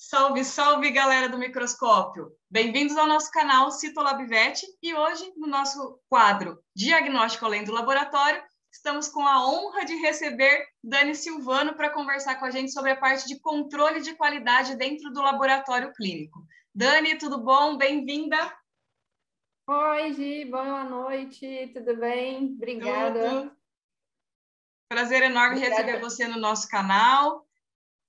Salve, salve, galera do microscópio! Bem-vindos ao nosso canal CitoLabVet e hoje, no nosso quadro Diagnóstico Além do Laboratório, estamos com a honra de receber Dani Silvano para conversar com a gente sobre a parte de controle de qualidade dentro do laboratório clínico. Dani, tudo bom? Bem-vinda! Oi, Gi, boa noite, tudo bem? Obrigada. Tudo. Prazer enorme Obrigada. receber você no nosso canal.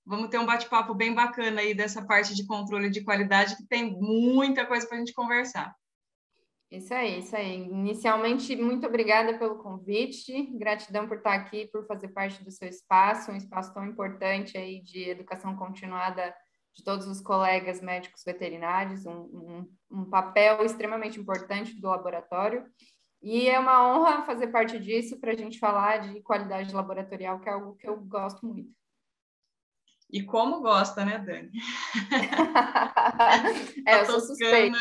Vamos ter um bate-papo bem bacana aí dessa parte de controle de qualidade, que tem muita coisa para a gente conversar. Isso aí, isso aí. Inicialmente, muito obrigada pelo convite, gratidão por estar aqui, por fazer parte do seu espaço, um espaço tão importante aí de educação continuada de todos os colegas médicos veterinários, um, um, um papel extremamente importante do laboratório. E é uma honra fazer parte disso para a gente falar de qualidade laboratorial, que é algo que eu gosto muito. E como gosta, né, Dani? é, tá eu sou suspeita. Aí. Né?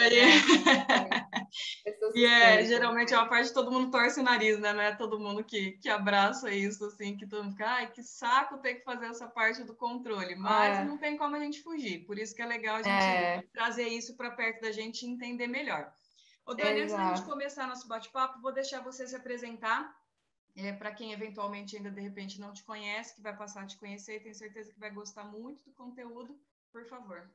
Eu sou suspeita. E é, geralmente é uma parte que todo mundo torce o nariz, né? Não é todo mundo que, que abraça isso, assim, que todo mundo fica, ai, que saco ter que fazer essa parte do controle. Mas é. não tem como a gente fugir. Por isso que é legal a gente é. trazer isso para perto da gente e entender melhor. Ô, Dani, antes da gente começar nosso bate-papo, vou deixar você se apresentar é, para quem eventualmente ainda de repente não te conhece, que vai passar a te conhecer e tenho certeza que vai gostar muito do conteúdo, por favor.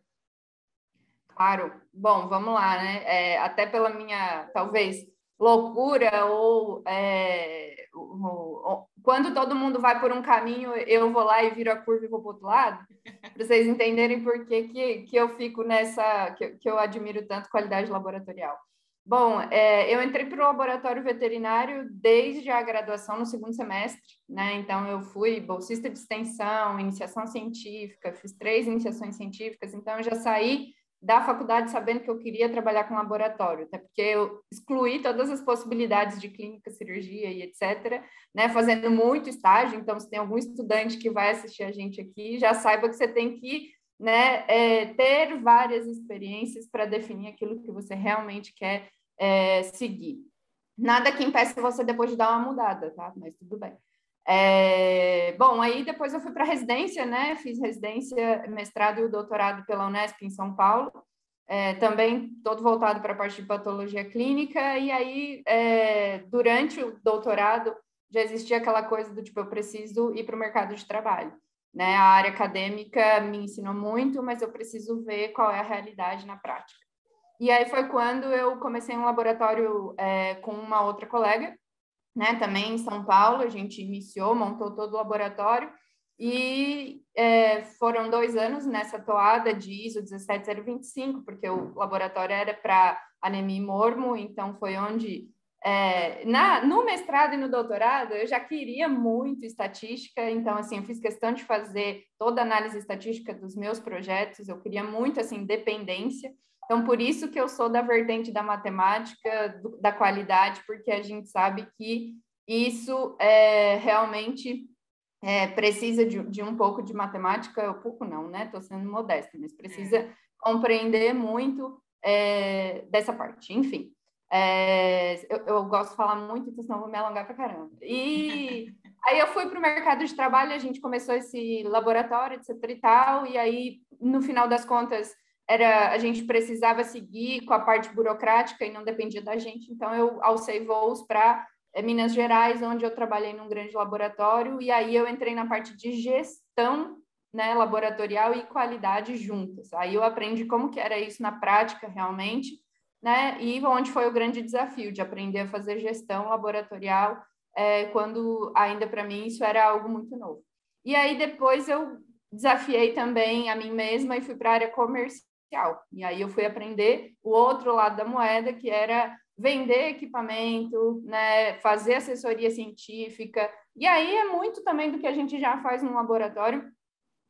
Claro. Bom, vamos lá, né? É, até pela minha, talvez, loucura ou, é, ou, quando todo mundo vai por um caminho, eu vou lá e viro a curva e vou para outro lado, para vocês entenderem por que, que, que eu fico nessa, que, que eu admiro tanto qualidade laboratorial. Bom, é, eu entrei para o laboratório veterinário desde a graduação no segundo semestre, né? Então, eu fui bolsista de extensão, iniciação científica, fiz três iniciações científicas, então eu já saí da faculdade sabendo que eu queria trabalhar com laboratório, até porque eu excluí todas as possibilidades de clínica, cirurgia e etc., né? Fazendo muito estágio, então, se tem algum estudante que vai assistir a gente aqui, já saiba que você tem que né, é, ter várias experiências para definir aquilo que você realmente quer é, seguir. Nada que impeça você depois de dar uma mudada, tá? Mas tudo bem. É, bom, aí depois eu fui para residência, né? Fiz residência, mestrado e doutorado pela Unesp em São Paulo. É, também todo voltado para a parte de patologia clínica. E aí, é, durante o doutorado, já existia aquela coisa do tipo, eu preciso ir para o mercado de trabalho. Né? A área acadêmica me ensinou muito, mas eu preciso ver qual é a realidade na prática. E aí foi quando eu comecei um laboratório é, com uma outra colega, né? Também em São Paulo, a gente iniciou, montou todo o laboratório e é, foram dois anos nessa toada de ISO 17025, porque o laboratório era para anemia e mormo, então foi onde é, na, no mestrado e no doutorado, eu já queria muito estatística, então, assim, eu fiz questão de fazer toda a análise estatística dos meus projetos, eu queria muito, assim, dependência. Então, por isso que eu sou da vertente da matemática, do, da qualidade, porque a gente sabe que isso é, realmente é, precisa de, de, um pouco de matemática, um pouco não, né? Estou sendo modesta, mas precisa é. compreender muito é, dessa parte. Enfim, é, eu, eu, gosto de falar muito, então senão vou me alongar para caramba. E aí eu fui para o mercado de trabalho, a gente começou esse laboratório, etc e tal, e aí, no final das contas, era a gente precisava seguir com a parte burocrática e não dependia da gente, então eu alcei voos para é, Minas Gerais, onde eu trabalhei num grande laboratório, e aí eu entrei na parte de gestão né, laboratorial e qualidade juntas. Aí eu aprendi como que era isso na prática realmente, né? E onde foi o grande desafio de aprender a fazer gestão laboratorial, é, quando ainda para mim isso era algo muito novo. E aí depois eu desafiei também a mim mesma e fui para a área comercial. E aí eu fui aprender o outro lado da moeda, que era vender equipamento, né, fazer assessoria científica. E aí é muito também do que a gente já faz no laboratório,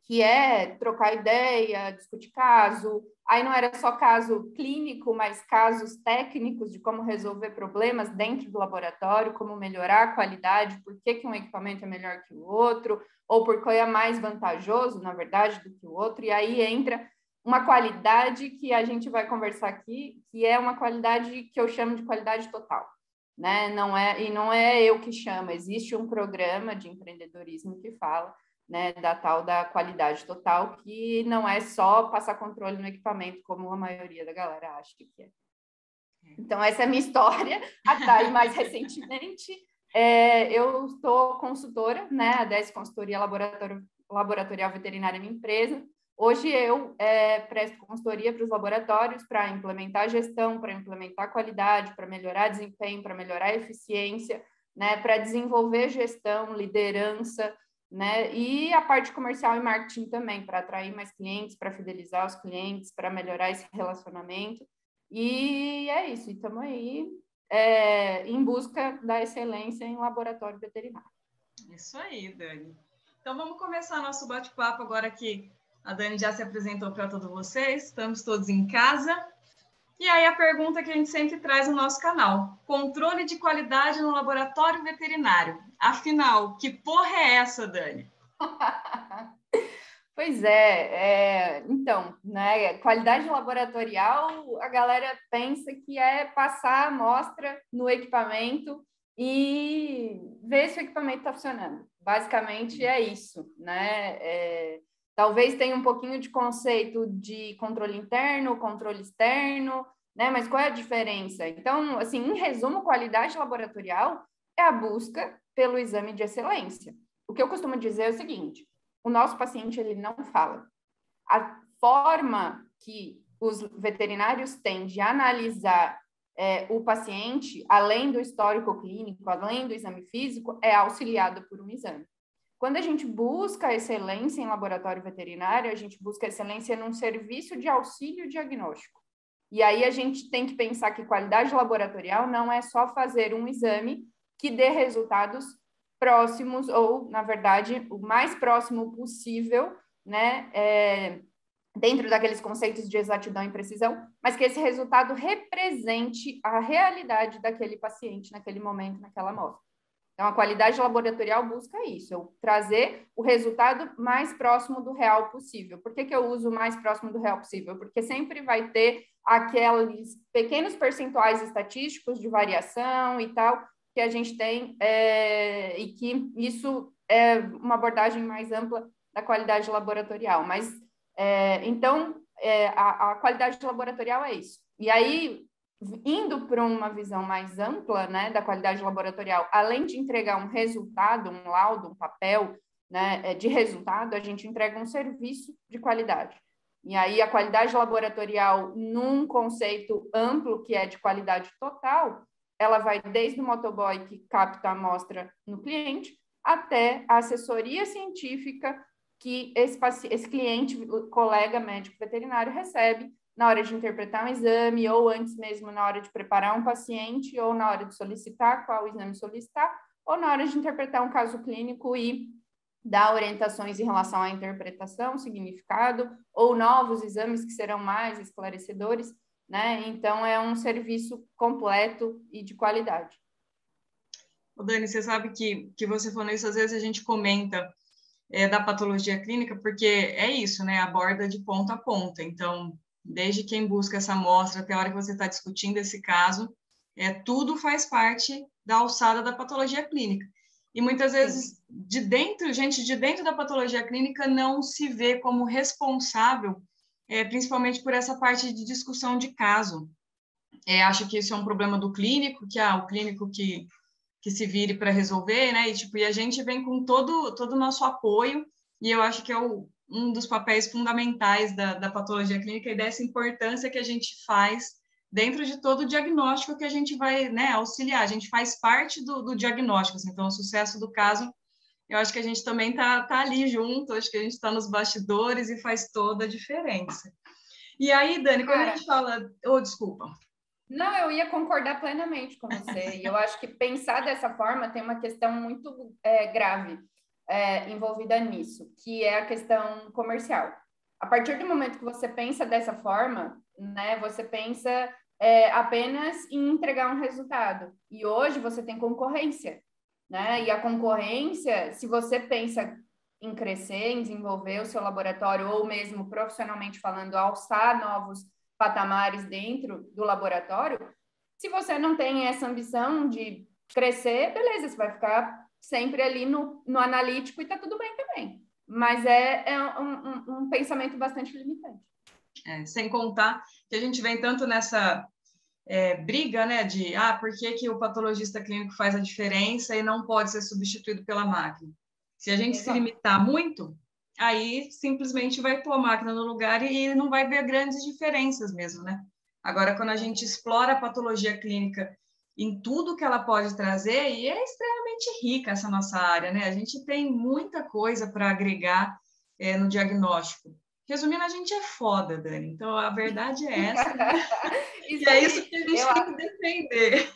que é trocar ideia, discutir caso. Aí não era só caso clínico, mas casos técnicos de como resolver problemas dentro do laboratório, como melhorar a qualidade, por que, que um equipamento é melhor que o outro, ou por qual é mais vantajoso, na verdade, do que o outro. E aí entra uma qualidade que a gente vai conversar aqui, que é uma qualidade que eu chamo de qualidade total. Né? Não é, e não é eu que chamo, existe um programa de empreendedorismo que fala né, da tal da qualidade total, que não é só passar controle no equipamento, como a maioria da galera acha que é. Então, essa é a minha história. Até mais recentemente, é, eu estou consultora, né, a DES Consultoria Laboratório, Laboratorial Veterinária minha empresa. Hoje eu é, presto consultoria para os laboratórios para implementar gestão, para implementar qualidade, para melhorar desempenho, para melhorar eficiência, né, para desenvolver gestão, liderança, né, e a parte comercial e marketing também, para atrair mais clientes, para fidelizar os clientes, para melhorar esse relacionamento. E é isso, estamos aí é, em busca da excelência em laboratório veterinário. Isso aí, Dani. Então vamos começar nosso bate-papo agora que a Dani já se apresentou para todos vocês, estamos todos em casa. E aí a pergunta que a gente sempre traz no nosso canal: controle de qualidade no laboratório veterinário. Afinal, que porra é essa, Dani? pois é, é, então, né, qualidade laboratorial, a galera pensa que é passar a amostra no equipamento e ver se o equipamento está funcionando. Basicamente é isso, né? É, Talvez tenha um pouquinho de conceito de controle interno, controle externo, né? Mas qual é a diferença? Então, assim, em resumo, qualidade laboratorial é a busca pelo exame de excelência. O que eu costumo dizer é o seguinte: o nosso paciente ele não fala. A forma que os veterinários têm de analisar é, o paciente, além do histórico clínico, além do exame físico, é auxiliado por um exame. Quando a gente busca excelência em laboratório veterinário, a gente busca excelência num serviço de auxílio diagnóstico. E aí a gente tem que pensar que qualidade laboratorial não é só fazer um exame que dê resultados próximos, ou, na verdade, o mais próximo possível, né? É, dentro daqueles conceitos de exatidão e precisão, mas que esse resultado represente a realidade daquele paciente naquele momento, naquela amostra. Então, a qualidade laboratorial busca isso, eu trazer o resultado mais próximo do real possível. Por que, que eu uso mais próximo do real possível? Porque sempre vai ter aqueles pequenos percentuais estatísticos de variação e tal, que a gente tem, é, e que isso é uma abordagem mais ampla da qualidade laboratorial. Mas, é, então, é, a, a qualidade laboratorial é isso. E aí, indo para uma visão mais ampla né, da qualidade laboratorial, além de entregar um resultado, um laudo, um papel né, é, de resultado, a gente entrega um serviço de qualidade. E aí a qualidade laboratorial, num conceito amplo que é de qualidade total, ela vai desde o motoboy que capta a amostra no cliente até a assessoria científica que esse, esse cliente, colega médico veterinário, recebe na hora de interpretar um exame, ou antes mesmo na hora de preparar um paciente, ou na hora de solicitar qual exame solicitar, ou na hora de interpretar um caso clínico e dar orientações em relação à interpretação, significado, ou novos exames que serão mais esclarecedores, né? Então, é um serviço completo e de qualidade. O Dani, você sabe que, que você falando isso, às vezes a gente comenta é, da patologia clínica, porque é isso, né? Aborda de ponta a ponta. Então, desde quem busca essa amostra até a hora que você está discutindo esse caso, é, tudo faz parte da alçada da patologia clínica. E muitas vezes, de dentro, gente de dentro da patologia clínica não se vê como responsável, é, principalmente por essa parte de discussão de caso. É, acha que isso é um problema do clínico, que ah, o clínico que, que se vire para resolver, né? E, tipo, e a gente vem com todo, todo o nosso apoio, e eu acho que é o, um dos papéis fundamentais da, da patologia clínica e dessa importância que a gente faz dentro de todo o diagnóstico que a gente vai né, auxiliar. A gente faz parte do, do diagnóstico, assim, então o sucesso do caso, eu acho que a gente também está tá ali junto, acho que a gente está nos bastidores e faz toda a diferença. E aí, Dani, quando Cara, a gente fala... Oh, desculpa. Não, eu ia concordar plenamente com você. E eu acho que pensar dessa forma tem uma questão muito é, grave é, envolvida nisso, que é a questão comercial. A partir do momento que você pensa dessa forma, né, você pensa é, apenas em entregar um resultado. E hoje você tem concorrência, né? E a concorrência, se você pensa em crescer, em desenvolver o seu laboratório, ou mesmo profissionalmente falando, alçar novos patamares dentro do laboratório, se você não tem essa ambição de crescer, beleza, você vai ficar sempre ali no, no analítico e tá tudo bem também. mas é, é um, um, um pensamento bastante limitante. É, sem contar que a gente vem tanto nessa é, briga, né, de ah, por que, que o patologista clínico faz a diferença e não pode ser substituído pela máquina? Se a gente Exato. se limitar muito, aí simplesmente vai pôr a máquina no lugar e não vai ver grandes diferenças mesmo, né? Agora, quando a gente explora a patologia clínica em tudo que ela pode trazer, e é extremamente rica essa nossa área, né? A gente tem muita coisa para agregar é, no diagnóstico. Resumindo, a gente é foda, Dani. Então, a verdade é essa. Né? e é isso que a gente eu... tem que defender.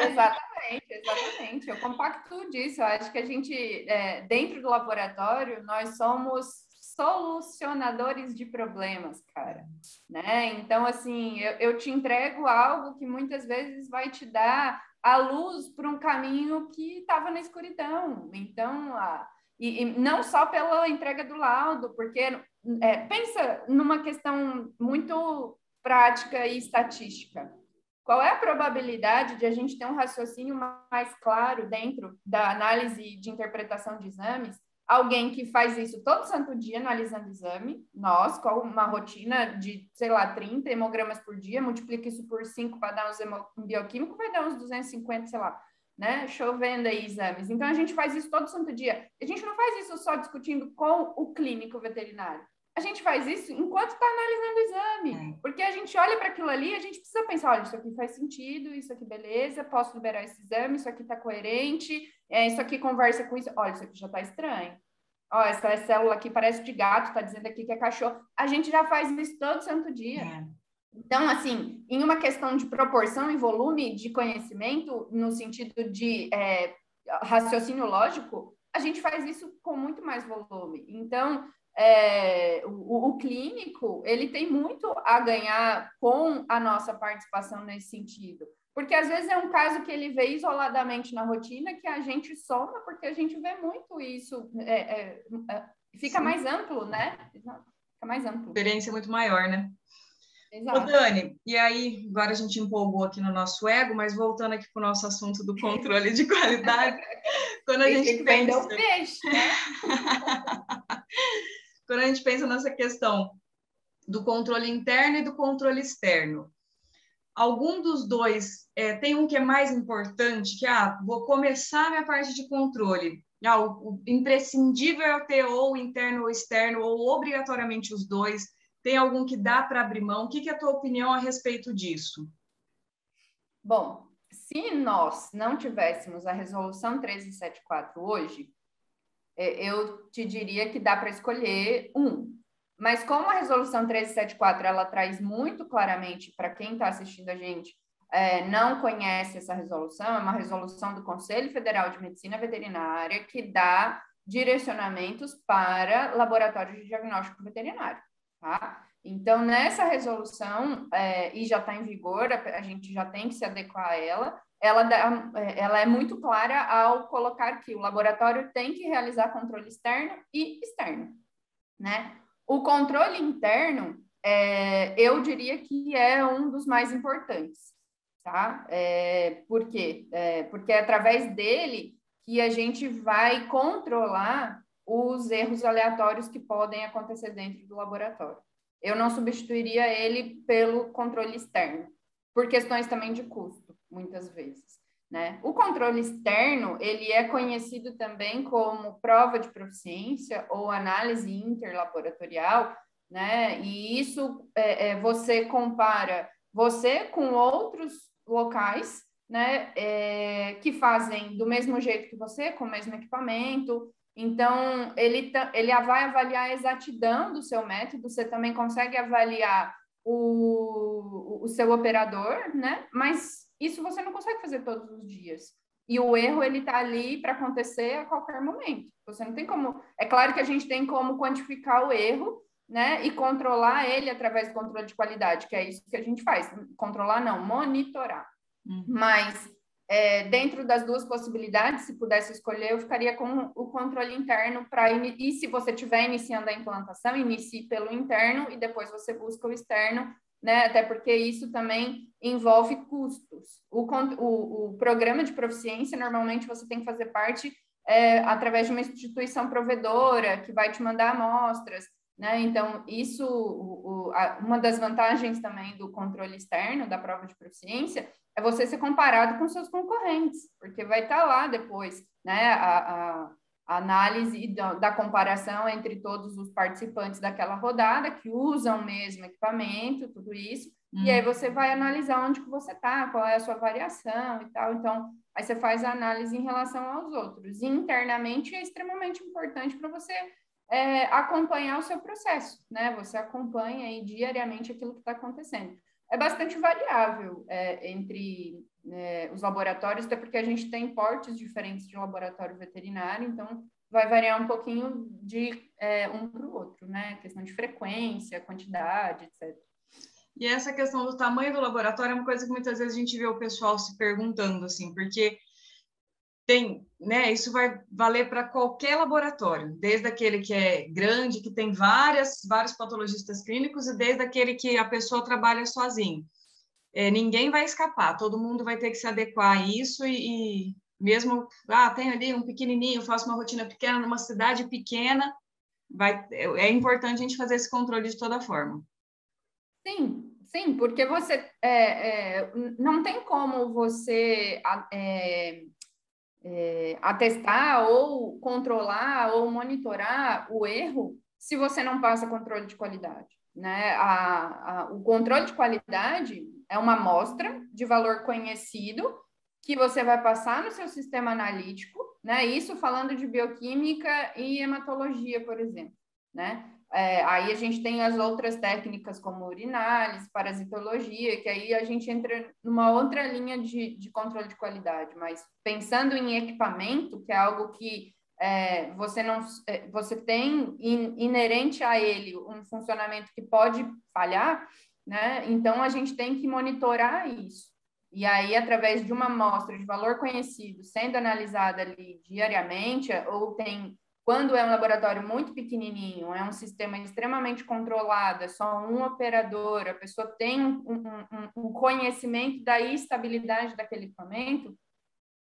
exatamente, exatamente. Eu compacto disso. Eu acho que a gente, é, dentro do laboratório, nós somos solucionadores de problemas, cara. Né? Então, assim, eu, eu te entrego algo que muitas vezes vai te dar a luz para um caminho que estava na escuridão. Então, a, e, e, não só pela entrega do laudo, porque é, pensa numa questão muito prática e estatística. Qual é a probabilidade de a gente ter um raciocínio mais claro dentro da análise de interpretação de exames alguém que faz isso todo santo dia analisando exame, nós, com uma rotina de, sei lá, 30 hemogramas por dia, multiplica isso por 5 para dar uns bioquímico, vai dar uns 250, sei lá, né? Chovendo aí exames. Então, a gente faz isso todo santo dia. A gente não faz isso só discutindo com o clínico veterinário a gente faz isso enquanto está analisando o exame, é. porque a gente olha para aquilo ali, a gente precisa pensar, olha, isso aqui faz sentido, isso aqui beleza, posso liberar esse exame, isso aqui está coerente, é, isso aqui conversa com isso, olha, isso aqui já está estranho. Ó, essa célula aqui parece de gato, está dizendo aqui que é cachorro. A gente já faz isso todo santo dia. É. Então, assim, em uma questão de proporção e volume de conhecimento, no sentido de é, raciocínio lógico, a gente faz isso com muito mais volume. Então, é, o, o, clínico ele tem muito a ganhar com a nossa participação nesse sentido. Porque às vezes é um caso que ele vê isoladamente na rotina que a gente soma, porque a gente vê muito isso, é, é, é fica Sim. mais amplo, né? Fica mais amplo. Experiência muito maior, né? Exato. Ô, Dani, e aí, agora a gente empolgou aqui no nosso ego, mas voltando aqui para o nosso assunto do controle de qualidade, quando a gente pensa... o peixe, né? quando a gente pensa nessa questão do controle interno e do controle externo, algum dos dois é, tem um que é mais importante, que ah, vou começar minha parte de controle. Ah, o, o imprescindível é ter ou interno ou externo, ou obrigatoriamente os dois. Tem algum que dá para abrir mão? O que, que é a tua opinião a respeito disso? Bom, se nós não tivéssemos a resolução 1374 hoje, é, eu te diria que dá para escolher um. Mas como a resolução 1374 ela traz muito claramente para quem está assistindo a gente é, não conhece essa resolução, é uma resolução do Conselho Federal de Medicina Veterinária que dá direcionamentos para laboratórios de diagnóstico veterinário, tá? Então, nessa resolução, é, e já está em vigor, a, a, gente já tem que se adequar a ela, ela, dá, ela é muito clara ao colocar que o laboratório tem que realizar controle externo e externo, né? O controle interno, é, eu diria que é um dos mais importantes, tá? É, por quê? É, porque é através dele que a gente vai controlar os erros aleatórios que podem acontecer dentro do laboratório. Eu não substituiria ele pelo controle externo, por questões também de custo muitas vezes. Né? O controle externo, ele é conhecido também como prova de proficiência ou análise interlaboratorial, né? E isso é, é, você compara você com outros locais, né? É, que fazem do mesmo jeito que você, com o mesmo equipamento. Então, ele, ele vai avaliar a exatidão do seu método, você também consegue avaliar o, o seu operador, né? Mas isso você não consegue fazer todos os dias. E o erro ele está ali para acontecer a qualquer momento. Você não tem como. É claro que a gente tem como quantificar o erro, né? E controlar ele através do controle de qualidade, que é isso que a gente faz. Controlar não, monitorar. Uhum. Mas é, dentro das duas possibilidades, se pudesse escolher, eu ficaria com o controle interno para e se você estiver iniciando a implantação, inicie pelo interno e depois você busca o externo né? Até porque isso também envolve custos. O, o, o programa de proficiência, normalmente, você tem que fazer parte é, através de uma instituição provedora que vai te mandar amostras. Né? Então, isso, o, a, uma das vantagens também do controle externo da prova de proficiência é você ser comparado com seus concorrentes, porque vai estar tá lá depois né, a, a, a análise da, da, comparação entre todos os participantes daquela rodada que usam o mesmo equipamento, tudo isso, hum. e aí você vai analisar onde que você está, qual é a sua variação e tal. Então, aí você faz a análise em relação aos outros. E internamente é extremamente importante para você é, acompanhar o seu processo, né? Você acompanha aí diariamente aquilo que está acontecendo. É bastante variável é, entre é, os laboratórios, até porque a gente tem portes diferentes de laboratório veterinário, então vai variar um pouquinho de é, um para o outro, né? Questão de frequência, quantidade, etc. E essa questão do tamanho do laboratório é uma coisa que muitas vezes a gente vê o pessoal se perguntando, assim, porque tem, né? Isso vai valer para qualquer laboratório, desde aquele que é grande, que tem várias, vários patologistas clínicos, e desde aquele que a pessoa trabalha sozinho. É, ninguém vai escapar, todo mundo vai ter que se adequar a isso e, e mesmo, ah, tem ali um pequenininho, faço uma rotina pequena numa cidade pequena, vai, é, importante a gente fazer esse controle de toda forma. Sim, sim, porque você é, é, não tem como você é, é, atestar ou controlar ou monitorar o erro se você não passa controle de qualidade. Né? A, a, o controle de qualidade é uma amostra de valor conhecido que você vai passar no seu sistema analítico, né? Isso falando de bioquímica e hematologia, por exemplo, né? É, aí a gente tem as outras técnicas como urinálise, parasitologia, que aí a gente entra numa outra linha de, de controle de qualidade. Mas pensando em equipamento, que é algo que é, você não é, você tem in, inerente a ele um funcionamento que pode falhar, né? Então a gente tem que monitorar isso. E aí, através de uma amostra de valor conhecido sendo analisada ali diariamente, ou tem quando é um laboratório muito pequenininho, é um sistema extremamente controlado, é só um operador, a pessoa tem um, um, um conhecimento da estabilidade daquele equipamento,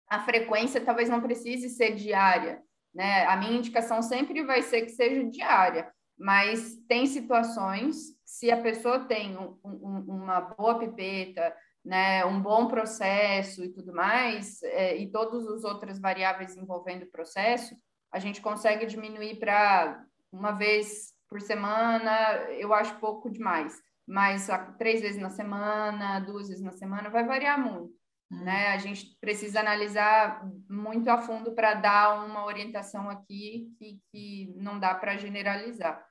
a frequência talvez não precise ser diária, né? A minha indicação sempre vai ser que seja diária, mas tem situações, se a pessoa tem um, uma boa pipeta, né, um bom processo e tudo mais, é, e todas as outras variáveis envolvendo o processo, a gente consegue diminuir para uma vez por semana, eu acho pouco demais, mas três vezes na semana, duas vezes na semana, vai variar muito. Uhum. Né? A gente precisa analisar muito a fundo para dar uma orientação aqui que, que não dá para generalizar.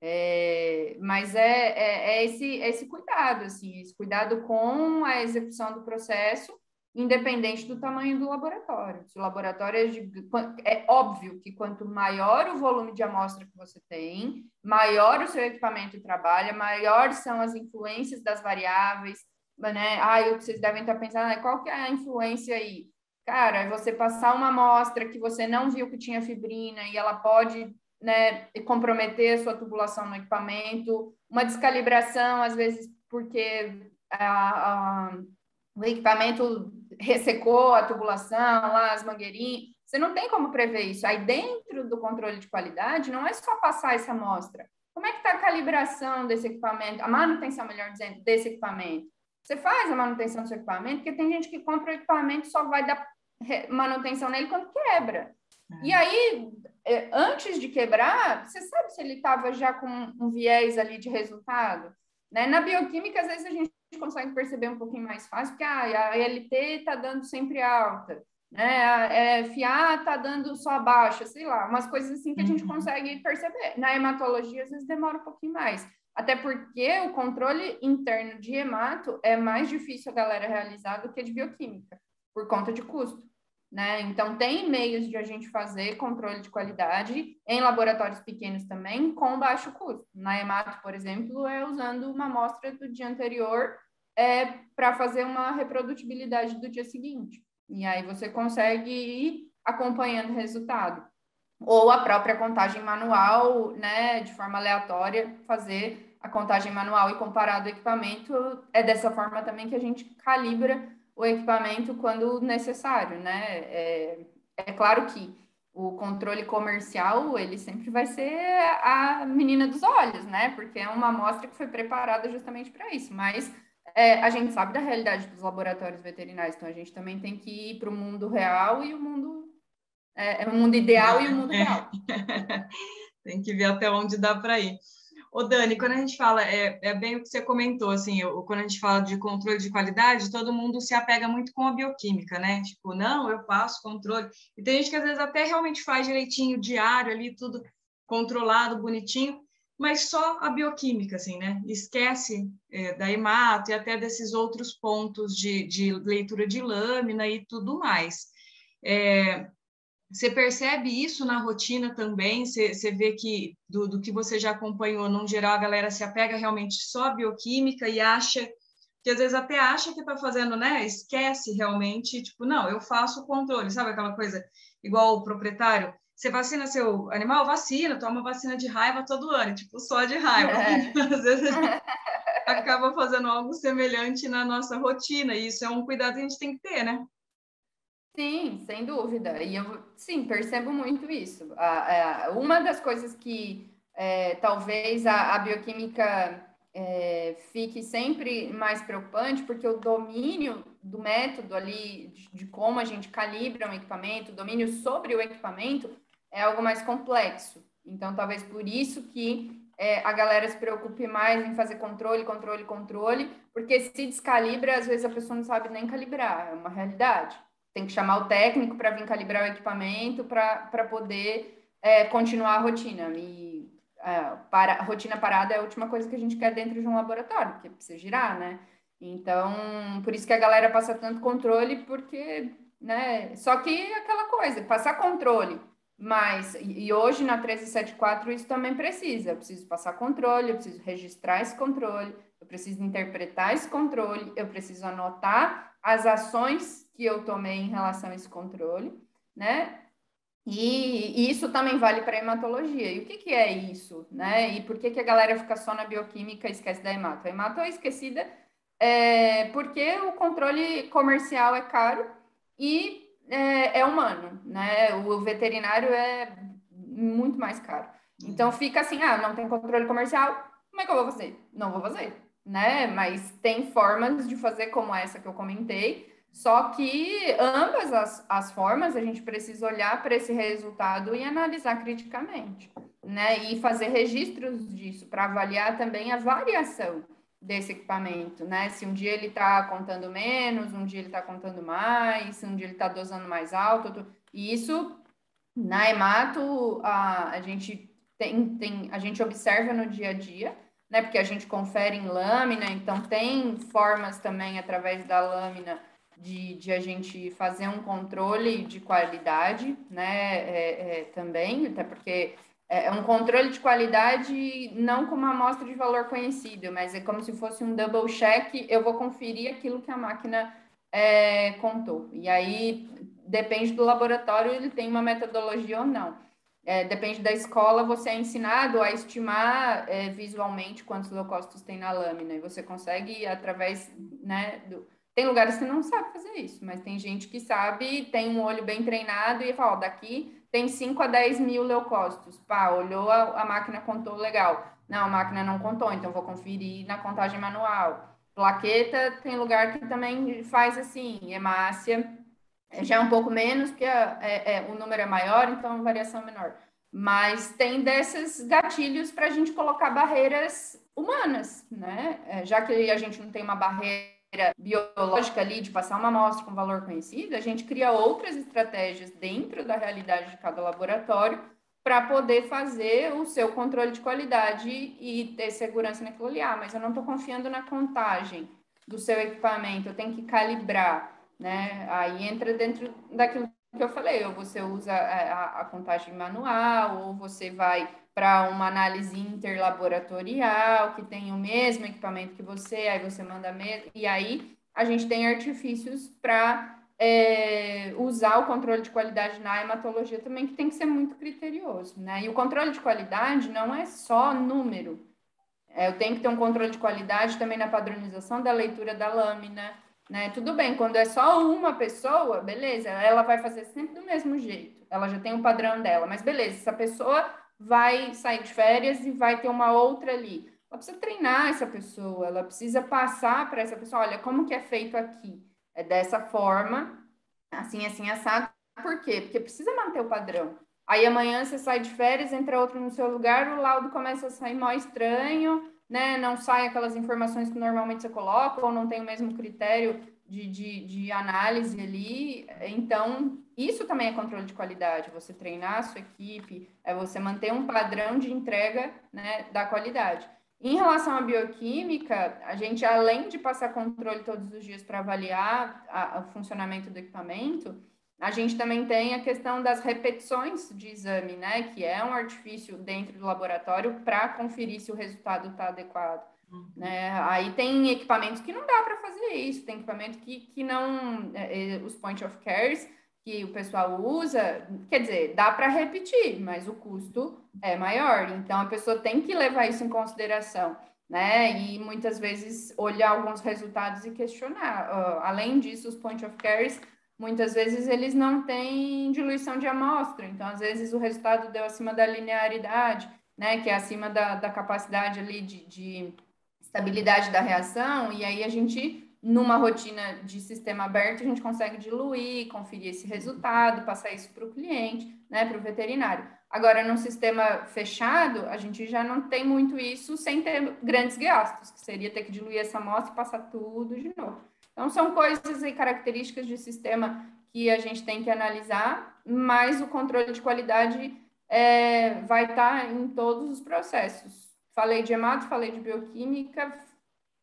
É, mas é, é, é, esse, é esse cuidado, assim, esse cuidado com a execução do processo independente do tamanho do laboratório. Se o laboratório é, de, é óbvio que quanto maior o volume de amostra que você tem, maior o seu equipamento trabalha, maior são as influências das variáveis, né? Ah, vocês devem estar pensando, ah, qual que é a influência aí? Cara, é você passar uma amostra que você não viu que tinha fibrina e ela pode né, comprometer a sua tubulação no equipamento, uma descalibração, às vezes, porque a, a o equipamento ressecou a tubulação, lá as mangueirinhas. Você não tem como prever isso. Aí, dentro do controle de qualidade, não é só passar essa amostra. Como é que está a calibração desse equipamento, a manutenção, melhor dizendo, desse equipamento? Você faz a manutenção do seu equipamento, porque tem gente que compra o equipamento e só vai dar manutenção nele quando quebra. É. E aí, é, antes de quebrar, você sabe se ele estava já com um viés ali de resultado? Né? Na bioquímica, às vezes a gente consegue perceber um pouquinho mais fácil, porque ah, a LT está dando sempre alta, né? A é, FA está dando só baixa, sei lá, umas coisas assim que a gente uhum. consegue perceber. Na hematologia, às vezes demora um pouquinho mais. Até porque o controle interno de hemato é mais difícil a galera realizar do que de bioquímica, por conta de custo. Né? Então, tem meios de a gente fazer controle de qualidade em laboratórios pequenos também, com baixo custo. Na Emato, por exemplo, é usando uma amostra do dia anterior é, para fazer uma reprodutibilidade do dia seguinte. E aí você consegue ir acompanhando o resultado. Ou a própria contagem manual, né, de forma aleatória, fazer a contagem manual e comparar do equipamento. É dessa forma também que a gente calibra o equipamento quando necessário, né? É, é claro que o controle comercial, ele sempre vai ser a menina dos olhos, né? Porque é uma amostra que foi preparada justamente para isso. Mas é, a gente sabe da realidade dos laboratórios veterinários, então a gente também tem que ir para o mundo real e o mundo. É, é, o mundo ideal e o mundo real. tem que ver até onde dá para ir. Ô, Dani, quando a gente fala, é, é bem o que você comentou, assim, eu, quando a gente fala de controle de qualidade, todo mundo se apega muito com a bioquímica, né? Tipo, não, eu faço controle. E tem gente que às vezes até realmente faz direitinho, diário ali, tudo controlado, bonitinho, mas só a bioquímica, assim, né? Esquece é, da hemato e até desses outros pontos de, de leitura de lâmina e tudo mais. É, você percebe isso na rotina também? Você, você vê que, do, do, que você já acompanhou, no geral, a galera se apega realmente só à bioquímica e acha, que às vezes até acha que está fazendo, né? Esquece realmente, tipo, não, eu faço o controle, sabe aquela coisa igual o proprietário? Você vacina seu animal? Vacina, toma vacina de raiva todo ano, tipo, só de raiva. É. Às vezes a gente acaba fazendo algo semelhante na nossa rotina, e isso é um cuidado que a gente tem que ter, né? Sim, sem dúvida. E eu, sim, percebo muito isso. Uma das coisas que é, talvez a, a bioquímica é, fique sempre mais preocupante, porque o domínio do método ali, de, de, como a gente calibra um equipamento, o domínio sobre o equipamento, é algo mais complexo. Então, talvez por isso que é, a galera se preocupe mais em fazer controle, controle, controle, porque se descalibra, às vezes a pessoa não sabe nem calibrar, é uma realidade tem que chamar o técnico para vir calibrar o equipamento para poder é, continuar a rotina. E é, para, rotina parada é a última coisa que a gente quer dentro de um laboratório, porque precisa girar, né? Então, por isso que a galera passa tanto controle, porque, né? Só que aquela coisa, passar controle, mas, e hoje na 1374 isso também precisa. Eu preciso passar controle, eu preciso registrar esse controle, eu preciso interpretar esse controle, eu preciso anotar as ações que eu tomei em relação a esse controle, né? E, e isso também vale para hematologia. E o que, que é isso, né? E por que, que a galera fica só na bioquímica e esquece da hemato? A hemato é esquecida é, porque o controle comercial é caro e é, é humano, né? O veterinário é muito mais caro. Então fica assim, ah, não tem controle comercial, como é que eu vou fazer? Não vou fazer, né? Mas tem formas de fazer como essa que eu comentei, só que ambas as, as formas a gente precisa olhar para esse resultado e analisar criticamente, né? E fazer registros disso para avaliar também a variação desse equipamento, né? Se um dia ele está contando menos, um dia ele está contando mais, um dia ele está dosando mais alto. E isso na hemato a, a gente tem, tem, a gente observa no dia a dia, né? Porque a gente confere em lâmina, então tem formas também através da lâmina de, de a gente fazer um controle de qualidade, né, é, é, também, até porque é, é um controle de qualidade não com uma amostra de valor conhecido, mas é como se fosse um double check, eu vou conferir aquilo que a máquina é, contou. E aí, depende do laboratório, ele tem uma metodologia ou não. É, depende da escola, você é ensinado a estimar é, visualmente quantos leucócitos tem na lâmina, e você consegue, através né, do, tem lugares que não sabe fazer isso, mas tem gente que sabe, tem um olho bem treinado e fala, ó, daqui tem 5 a 10 mil leucócitos. Pá, olhou, a, a máquina contou legal. Não, a máquina não contou, então vou conferir na contagem manual. Plaqueta, tem lugar que também faz assim, hemácia, já é um pouco menos, porque é, é, o número é maior, então a variação é menor. Mas tem desses gatilhos para a gente colocar barreiras humanas, né? É, já que a gente não tem uma barreira biológica ali de passar uma amostra com valor conhecido, a gente cria outras estratégias dentro da realidade de cada laboratório para poder fazer o seu controle de qualidade e ter segurança naquilo ali. Ah, mas eu não estou confiando na contagem do seu equipamento, eu tenho que calibrar, né? Aí entra dentro daquilo que eu falei, ou você usa a, a contagem manual, ou você vai para uma análise interlaboratorial, que tem o mesmo equipamento que você, aí você manda mesmo, e aí a gente tem artifícios para é, usar o controle de qualidade na hematologia também, que tem que ser muito criterioso, né? E o controle de qualidade não é só número. É, eu tenho que ter um controle de qualidade também na padronização da leitura da lâmina, Né? Tudo bem, quando é só uma pessoa, beleza, ela vai fazer sempre do mesmo jeito. Ela já tem um padrão dela, mas beleza, essa pessoa vai sair de férias e vai ter uma outra ali. Ela precisa treinar essa pessoa, ela precisa passar para essa pessoa, olha, como que é feito aqui? É dessa forma, assim, assim, assado. Por quê? Porque precisa manter o padrão. Aí amanhã você sai de férias, entra outro no seu lugar, o laudo começa a sair mal estranho, né? Não sai aquelas informações que normalmente você coloca, ou não tem o mesmo critério de, de, de análise ali. Então, isso também é controle de qualidade. Você treinar a sua equipe, é você manter um padrão de entrega né, da qualidade. Em relação à bioquímica, a gente, além de passar controle todos os dias para avaliar o funcionamento do equipamento, a gente também tem a questão das repetições de exame, né? Que é um artifício dentro do laboratório para conferir se o resultado está adequado. Uhum. Né? Aí tem equipamentos que não dá para fazer isso, tem equipamento que, que não. É, é, os point of cares que o pessoal usa, quer dizer, dá para repetir, mas o custo é maior. Então a pessoa tem que levar isso em consideração. Né? E muitas vezes olhar alguns resultados e questionar. Uh, além disso, os point of cares muitas vezes eles não têm diluição de amostra, então às vezes o resultado deu acima da linearidade, né, que é acima da, da capacidade ali de, de estabilidade da reação, e aí a gente, numa rotina de sistema aberto, a gente consegue diluir, conferir esse resultado, passar isso para o cliente, né, para o veterinário. Agora, num sistema fechado, a gente já não tem muito isso sem ter grandes gastos, que seria ter que diluir essa amostra e passar tudo de novo. Então, são coisas e características de sistema que a gente tem que analisar, mas o controle de qualidade é, vai estar tá em todos os processos. Falei de hemato, falei de bioquímica,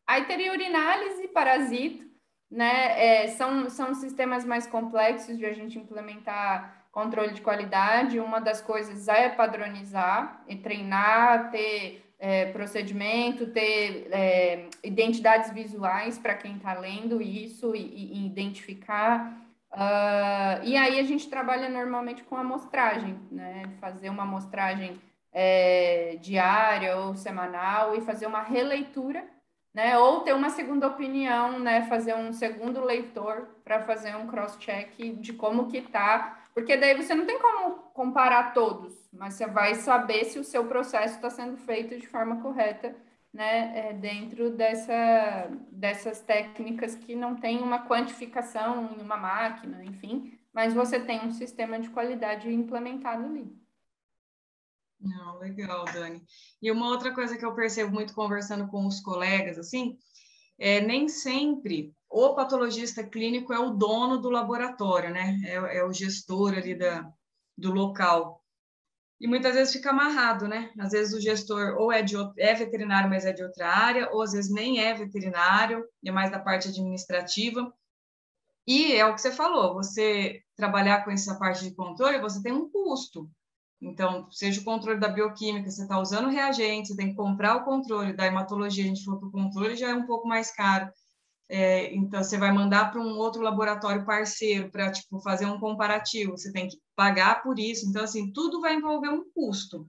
aí teria urinálise, parasito, né? É, são, são sistemas mais complexos de a gente implementar controle de qualidade. Uma das coisas é padronizar e treinar, ter é, procedimento, ter é, identidades visuais para quem está lendo isso e, e identificar. Uh, e aí a gente trabalha normalmente com amostragem, né? Fazer uma amostragem é, diária ou semanal e fazer uma releitura, né? Ou ter uma segunda opinião, né? Fazer um segundo leitor para fazer um cross-check de como que está porque daí você não tem como comparar todos, mas você vai saber se o seu processo está sendo feito de forma correta, né, é, dentro dessa, dessas técnicas que não tem uma quantificação em uma máquina, enfim, mas você tem um sistema de qualidade implementado ali. Não, legal, Dani. E uma outra coisa que eu percebo muito conversando com os colegas, assim, é nem sempre o patologista clínico é o dono do laboratório, né? É, é o gestor ali da, do local. E muitas vezes fica amarrado, né? Às vezes o gestor ou é, de, é veterinário, mas é de outra área, ou às vezes nem é veterinário, é mais da parte administrativa. E é o que você falou, você trabalhar com essa parte de controle, você tem um custo. Então, seja o controle da bioquímica, você está usando reagente, você tem que comprar o controle da hematologia, a gente falou que o controle já é um pouco mais caro. É, então, você vai mandar para um outro laboratório parceiro para tipo, fazer um comparativo, você tem que pagar por isso. Então, assim, tudo vai envolver um custo.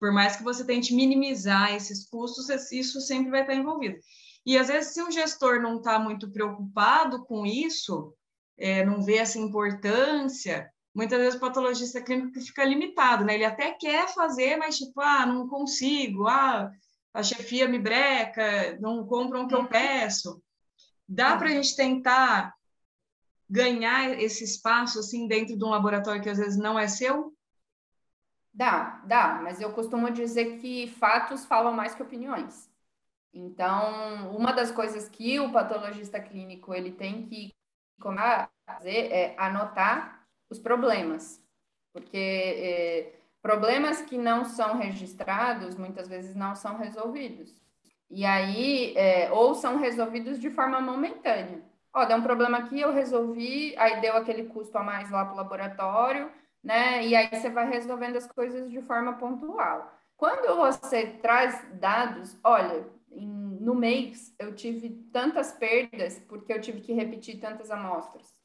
Por mais que você tente minimizar esses custos, isso sempre vai estar envolvido. E às vezes, se o gestor não está muito preocupado com isso, é, não vê essa importância, muitas vezes o patologista clínico fica limitado, né? Ele até quer fazer, mas tipo, ah, não consigo, ah, a chefia me breca, não compram o que eu uhum. peço. Dá para a gente tentar ganhar esse espaço assim dentro de um laboratório que às vezes não é seu? Dá, dá, mas eu costumo dizer que fatos falam mais que opiniões. Então, uma das coisas que o patologista clínico ele tem que fazer é anotar os problemas, porque é, problemas que não são registrados muitas vezes não são resolvidos. E aí, é, ou são resolvidos de forma momentânea. Ó, deu um problema aqui, eu resolvi, aí deu aquele custo a mais lá para o laboratório, né? E aí você vai resolvendo as coisas de forma pontual. Quando você traz dados, olha, em, no mês eu tive tantas perdas porque eu tive que repetir tantas amostras.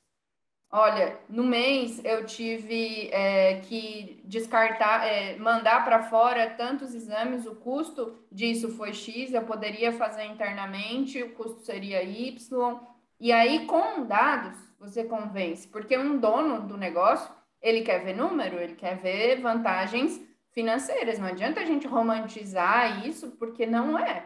Olha, no mês eu tive é, que descartar, é, mandar para fora tantos exames, o custo disso foi X, eu poderia fazer internamente, o custo seria Y. E aí, com dados, você convence, porque um dono do negócio, ele quer ver número, ele quer ver vantagens financeiras. Não adianta a gente romantizar isso, porque não é.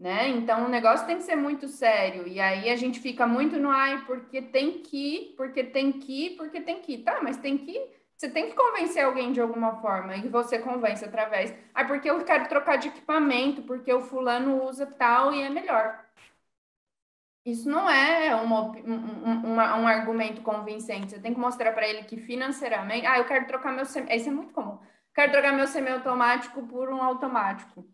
Né? Então o negócio tem que ser muito sério. E aí a gente fica muito no ai, porque tem que, porque tem que, porque tem que. Tá, mas tem que. Você tem que convencer alguém de alguma forma e você convence através. Ah, porque eu quero trocar de equipamento, porque o fulano usa tal e é melhor. Isso não é uma, um, uma, um argumento convincente. Você tem que mostrar para ele que financeiramente. Ah, eu quero trocar meu. Isso é muito comum. Quero trocar meu semiautomático por um automático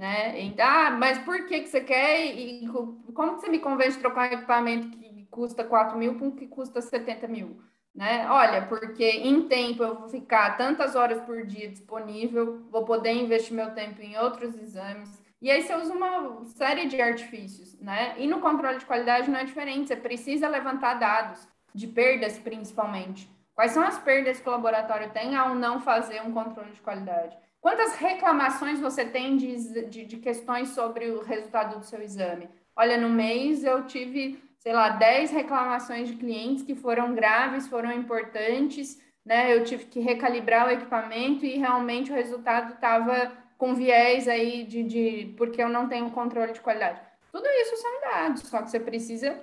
né? Então, ah, mas por que, que você quer e como você me convence de trocar um equipamento que custa 4 mil para um que custa 70 mil? Né? Olha, porque em tempo eu vou ficar tantas horas por dia disponível, vou poder investir meu tempo em outros exames. E aí você usa uma série de artifícios, né? E no controle de qualidade não é diferente, você precisa levantar dados de perdas principalmente. Quais são as perdas que o laboratório tem ao não fazer um controle de qualidade? Quantas reclamações você tem de, de, de, questões sobre o resultado do seu exame? Olha, no mês eu tive, sei lá, 10 reclamações de clientes que foram graves, foram importantes, né? Eu tive que recalibrar o equipamento e realmente o resultado estava com viés aí de, de porque eu não tenho controle de qualidade. Tudo isso são dados, só que você precisa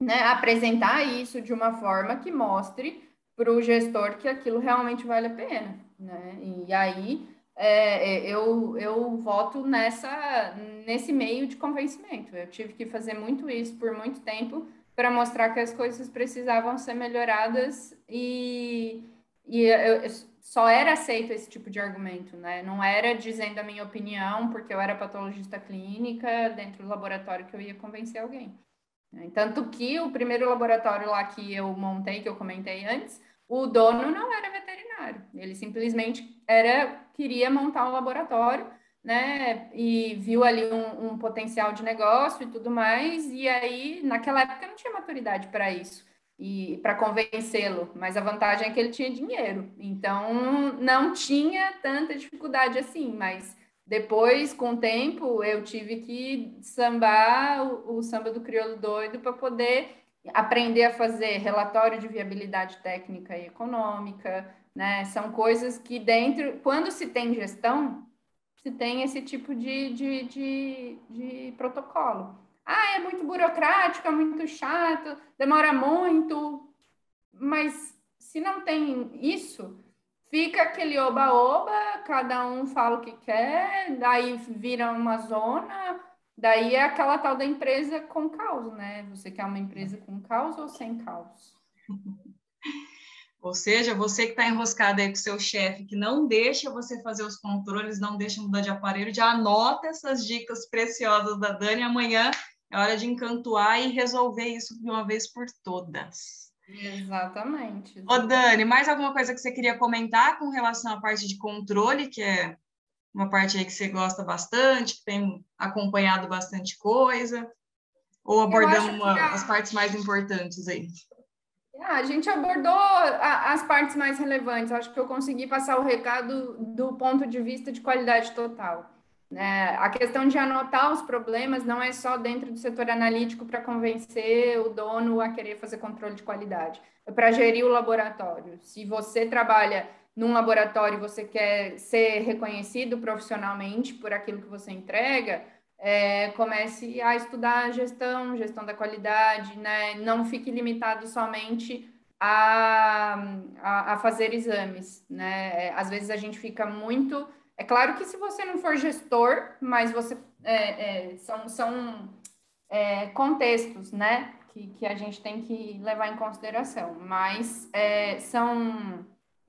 né, apresentar isso de uma forma que mostre para o gestor que aquilo realmente vale a pena. Né? E aí é, é, eu, eu voto nessa, nesse meio de convencimento. Eu tive que fazer muito isso por muito tempo para mostrar que as coisas precisavam ser melhoradas e, e eu, eu só era aceito esse tipo de argumento, né? Não era dizendo a minha opinião, porque eu era patologista clínica dentro do laboratório que eu ia convencer alguém. Tanto que o primeiro laboratório lá que eu montei, que eu comentei antes, o dono não era veterinário, ele simplesmente era queria montar um laboratório, né? E viu ali um, um potencial de negócio e tudo mais, e aí naquela época não tinha maturidade para isso e para convencê-lo, mas a vantagem é que ele tinha dinheiro, então não tinha tanta dificuldade assim, mas depois, com o tempo, eu tive que sambar o, o samba do crioulo doido para poder aprender a fazer relatório de viabilidade técnica e econômica, né? São coisas que dentro, quando se tem gestão, se tem esse tipo de, de, de, de protocolo. Ah, é muito burocrático, é muito chato, demora muito, mas se não tem isso, fica aquele oba-oba, cada um fala o que quer, daí vira uma zona, Daí é aquela tal da empresa com caos, né? Você quer uma empresa com caos ou sem caos? Ou seja, você que está enroscado aí com seu chefe, que não deixa você fazer os controles, não deixa mudar de aparelho, já anota essas dicas preciosas da Dani. Amanhã é hora de encantuar e resolver isso de uma vez por todas. Exatamente. Ô, Dani, mais alguma coisa que você queria comentar com relação à parte de controle, que é uma parte aí que você gosta bastante, que tem acompanhado bastante coisa? Ou abordamos uma, a... as partes mais importantes aí? Ah, a gente abordou a, as partes mais relevantes. Acho que eu consegui passar o recado do ponto de vista de qualidade total. Né? A questão de anotar os problemas não é só dentro do setor analítico para convencer o dono a querer fazer controle de qualidade, é para gerir o laboratório. Se você trabalha num laboratório você quer ser reconhecido profissionalmente por aquilo que você entrega, é, comece a estudar gestão, gestão da qualidade, né? Não fique limitado somente a, a, a fazer exames, né? Às vezes a gente fica muito. É claro que se você não for gestor, mas você é, é, são, são é, contextos, né? Que, que a gente tem que levar em consideração, mas é, são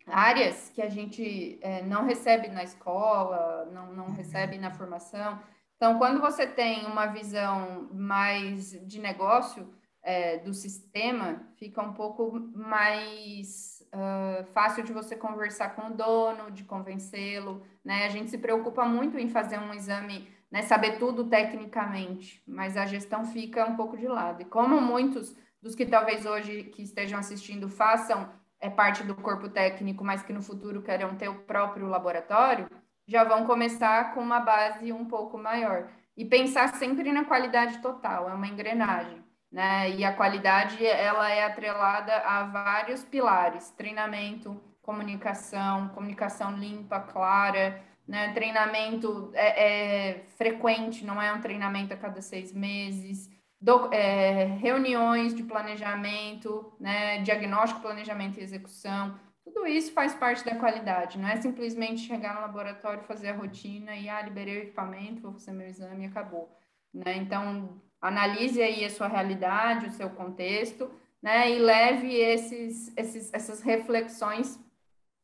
áreas que a gente é, não recebe na escola, não, não recebe na formação. Então, quando você tem uma visão mais de negócio é, do sistema, fica um pouco mais uh, fácil de você conversar com o dono, de convencê-lo. Né? A gente se preocupa muito em fazer um exame, né, saber tudo tecnicamente, mas a gestão fica um pouco de lado. E como muitos dos que talvez hoje que estejam assistindo façam é parte do corpo técnico, mas que no futuro querem ter o próprio laboratório, já vão começar com uma base um pouco maior. E pensar sempre na qualidade total, é uma engrenagem. né? E a qualidade ela é atrelada a vários pilares: treinamento, comunicação, comunicação limpa, clara, né? Treinamento é, é frequente, não é um treinamento a cada seis meses. Do, é, reuniões de planejamento, né? Diagnóstico, planejamento e execução. Tudo isso faz parte da qualidade, não é simplesmente chegar no laboratório, fazer a rotina e, ah, liberei o equipamento, vou fazer meu exame e acabou. Né? Então, analise aí a sua realidade, o seu contexto, né? E leve esses, esses, essas reflexões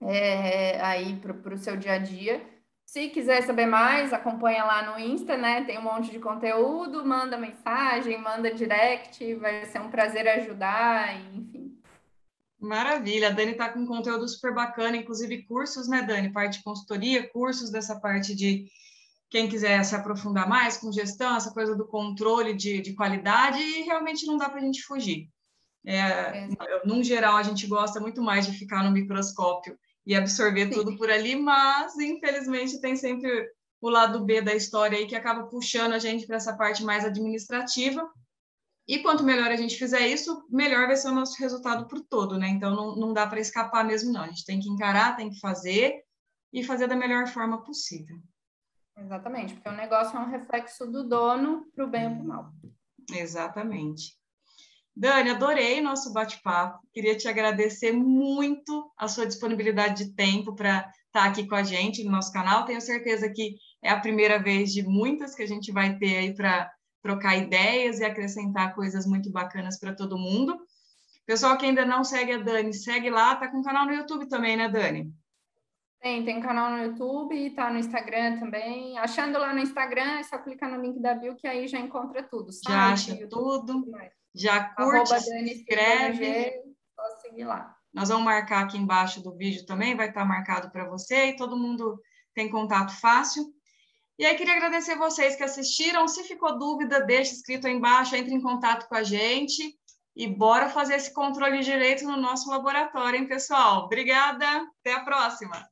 é, aí para o seu dia a dia. Se quiser saber mais, acompanha lá no Insta, né? Tem um monte de conteúdo, manda mensagem, manda direct, vai ser um prazer ajudar, enfim. Maravilha, a Dani está com um conteúdo super bacana, inclusive cursos, né, Dani? Parte de consultoria, cursos dessa parte de quem quiser se aprofundar mais com gestão, essa coisa do controle de, de qualidade, e realmente não dá para a gente fugir. É. Num geral, a gente gosta muito mais de ficar no microscópio e absorver Sim. tudo por ali, mas infelizmente tem sempre o lado B da história aí que acaba puxando a gente para essa parte mais administrativa. E quanto melhor a gente fizer isso, melhor vai ser o nosso resultado por todo, né? Então não, não dá para escapar mesmo, não. A gente tem que encarar, tem que fazer e fazer da melhor forma possível. Exatamente, porque o negócio é um reflexo do dono para o bem ou para o mal. Exatamente. Dani, adorei nosso bate-papo. Queria te agradecer muito a sua disponibilidade de tempo para estar tá aqui com a gente no nosso canal. Tenho certeza que é a primeira vez de muitas que a gente vai ter aí para trocar ideias e acrescentar coisas muito bacanas para todo mundo. Pessoal que ainda não segue a Dani, segue lá, tá com o canal no YouTube também, né, Dani? Tem, tem canal no YouTube, tá no Instagram também. Achando lá no Instagram, é só clicar no link da bio que aí já encontra tudo. Site, já acha YouTube, tudo. Já curte, se inscreve. Só seguir lá. Nós vamos marcar aqui embaixo do vídeo também, vai estar marcado para você e todo mundo tem contato fácil. E aí queria agradecer vocês que assistiram. Se ficou dúvida, deixa escrito aí embaixo, entre em contato com a gente e bora fazer esse controle direito no nosso laboratório, hein, pessoal? Obrigada, até a próxima.